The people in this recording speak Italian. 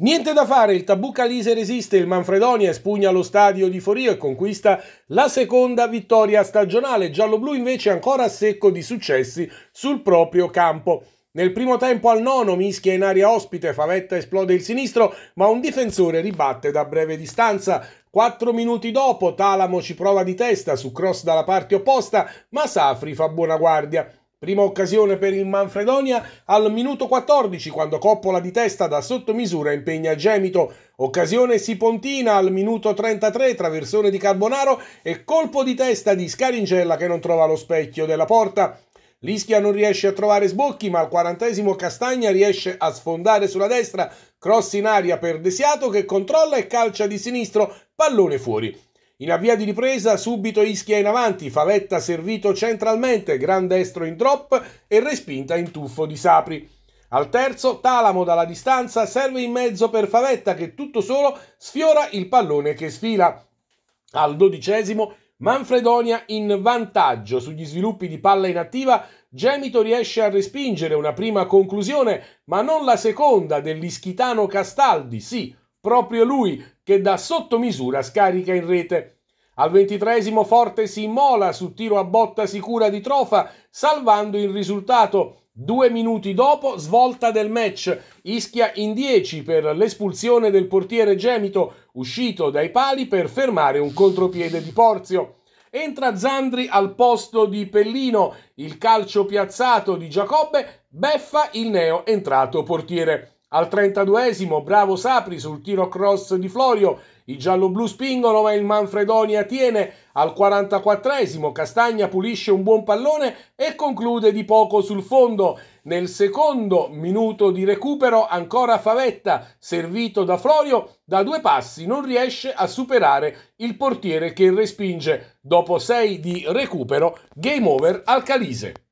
Niente da fare, il Tabù Calise resiste, il Manfredonia espugna lo stadio di Forio e conquista la seconda vittoria stagionale. Giallo-blu invece ancora a secco di successi sul proprio campo. Nel primo tempo al nono mischia in aria ospite, Favetta esplode il sinistro, ma un difensore ribatte da breve distanza. Quattro minuti dopo Talamo ci prova di testa su cross dalla parte opposta, ma Safri fa buona guardia. Prima occasione per il Manfredonia al minuto 14 quando Coppola di testa da sottomisura impegna Gemito. Occasione Sipontina al minuto 33 traversone di Carbonaro e colpo di testa di Scaringella che non trova lo specchio della porta. L'ischia non riesce a trovare sbocchi ma al quarantesimo Castagna riesce a sfondare sulla destra, cross in aria per Desiato che controlla e calcia di sinistro, pallone fuori. In avvia di ripresa, subito Ischia in avanti, Favetta servito centralmente, gran destro in drop e respinta in tuffo di Sapri. Al terzo, Talamo dalla distanza serve in mezzo per Favetta che tutto solo sfiora il pallone che sfila. Al dodicesimo, Manfredonia in vantaggio sugli sviluppi di palla inattiva, Gemito riesce a respingere una prima conclusione, ma non la seconda dell'ischitano Castaldi, sì, proprio lui che da sottomisura scarica in rete. Al ventitresimo Forte si immola su tiro a botta sicura di Trofa, salvando il risultato. Due minuti dopo, svolta del match. Ischia in 10 per l'espulsione del portiere Gemito, uscito dai pali per fermare un contropiede di Porzio. Entra Zandri al posto di Pellino, il calcio piazzato di Giacobbe beffa il neo entrato portiere. Al 32esimo, bravo Sapri sul tiro cross di Florio. I giallo-blu spingono, ma il Manfredonia tiene. Al 44esimo, Castagna pulisce un buon pallone e conclude di poco sul fondo. Nel secondo minuto di recupero, ancora Favetta, servito da Florio, da due passi non riesce a superare il portiere che respinge. Dopo sei di recupero, game over al Calise.